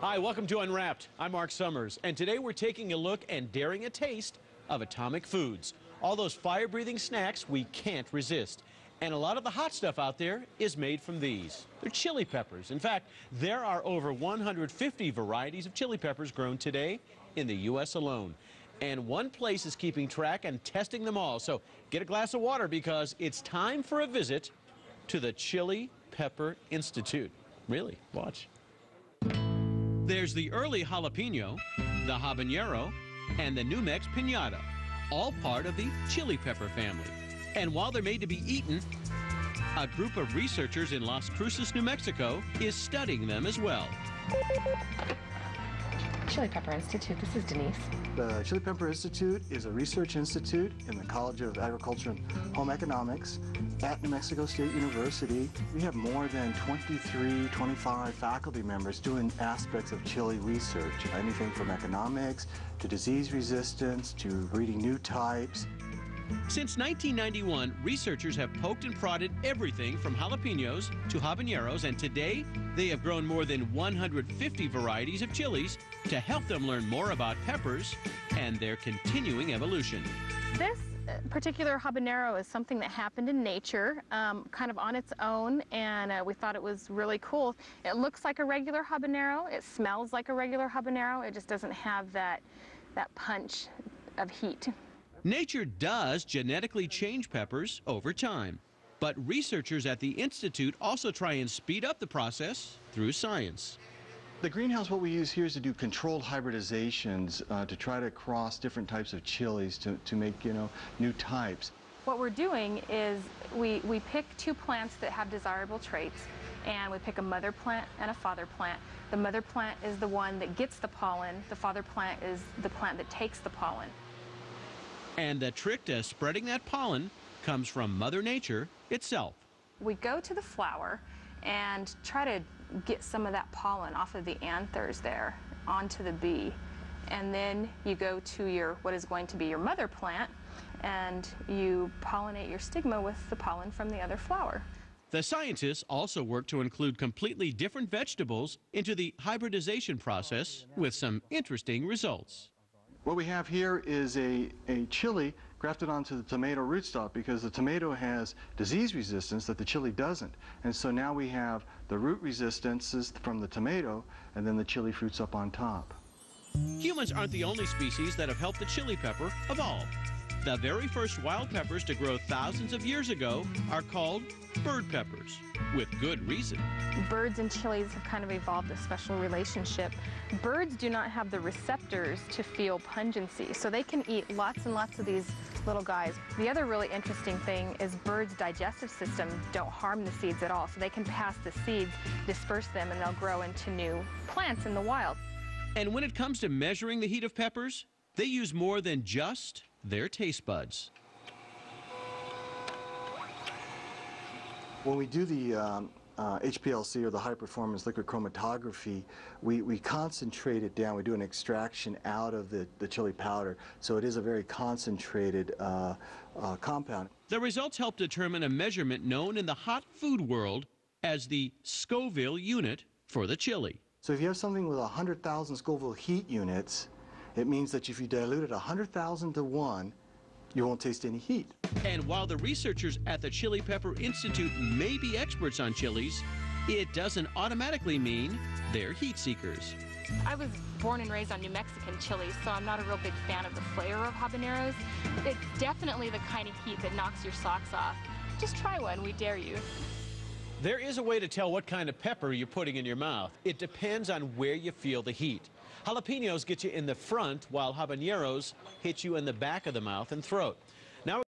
Hi, welcome to Unwrapped. I'm Marc Summers, and today we're taking a look and daring a taste of Atomic Foods. All those fire-breathing snacks we can't resist. And a lot of the hot stuff out there is made from these. They're chili peppers. In fact, there are over 150 varieties of chili peppers grown today in the U.S. alone. And one place is keeping track and testing them all. So get a glass of water because it's time for a visit to the Chili Pepper Institute. Really, watch. There's the early jalapeno, the habanero, and the NuMex pinata, all part of the chili pepper family. And while they're made to be eaten, a group of researchers in Las Cruces, New Mexico is studying them as well. Chili Pepper Institute. This is Danise. The Chili Pepper Institute is a research institute in the College of Agriculture and Home Economics at New Mexico State University. We have more than 23, 25 faculty members doing aspects of chili research, anything from economics to disease resistance to breeding new types. Since 1991, researchers have poked and prodded everything from jalapenos to habaneros, and today they have grown more than 150 varieties of chilies to help them learn more about peppers and their continuing evolution. This particular habanero is something that happened in nature, um, kind of on its own, and uh, we thought it was really cool. It looks like a regular habanero. It smells like a regular habanero. It just doesn't have that, that punch of heat. Nature does genetically change peppers over time. But researchers at the Institute also try and speed up the process through science. The greenhouse, what we use here is to do controlled hybridizations uh, to try to cross different types of chilies to, to make, you know, new types. What we're doing is we, we pick two plants that have desirable traits and we pick a mother plant and a father plant. The mother plant is the one that gets the pollen. The father plant is the plant that takes the pollen. And the trick to spreading that pollen comes from Mother Nature itself. We go to the flower and try to get some of that pollen off of the anthers there onto the bee. And then you go to your what is going to be your mother plant and you pollinate your stigma with the pollen from the other flower. The scientists also work to include completely different vegetables into the hybridization process with some interesting results. What we have here is a, a chili grafted onto the tomato rootstock because the tomato has disease resistance that the chili doesn't. And so now we have the root resistances from the tomato and then the chili fruits up on top. Humans aren't the only species that have helped the chili pepper evolve. The very first wild peppers to grow thousands of years ago are called bird peppers, with good reason. Birds and chilies have kind of evolved a special relationship. Birds do not have the receptors to feel pungency, so they can eat lots and lots of these little guys. The other really interesting thing is birds' digestive system don't harm the seeds at all, so they can pass the seeds, disperse them, and they'll grow into new plants in the wild. And when it comes to measuring the heat of peppers, they use more than just their taste buds. When we do the um, uh, HPLC or the high performance liquid chromatography, we, we concentrate it down. We do an extraction out of the, the chili powder. So it is a very concentrated uh, uh, compound. The results help determine a measurement known in the hot food world as the Scoville unit for the chili. So if you have something with 100,000 Scoville heat units, it means that if you dilute it 100,000 to 1, you won't taste any heat. And while the researchers at the Chili Pepper Institute may be experts on chilies, it doesn't automatically mean they're heat seekers. I was born and raised on New Mexican chilies, so I'm not a real big fan of the flavor of habaneros. It's definitely the kind of heat that knocks your socks off. Just try one, we dare you. There is a way to tell what kind of pepper you're putting in your mouth. It depends on where you feel the heat. Jalapenos get you in the front, while habaneros hit you in the back of the mouth and throat.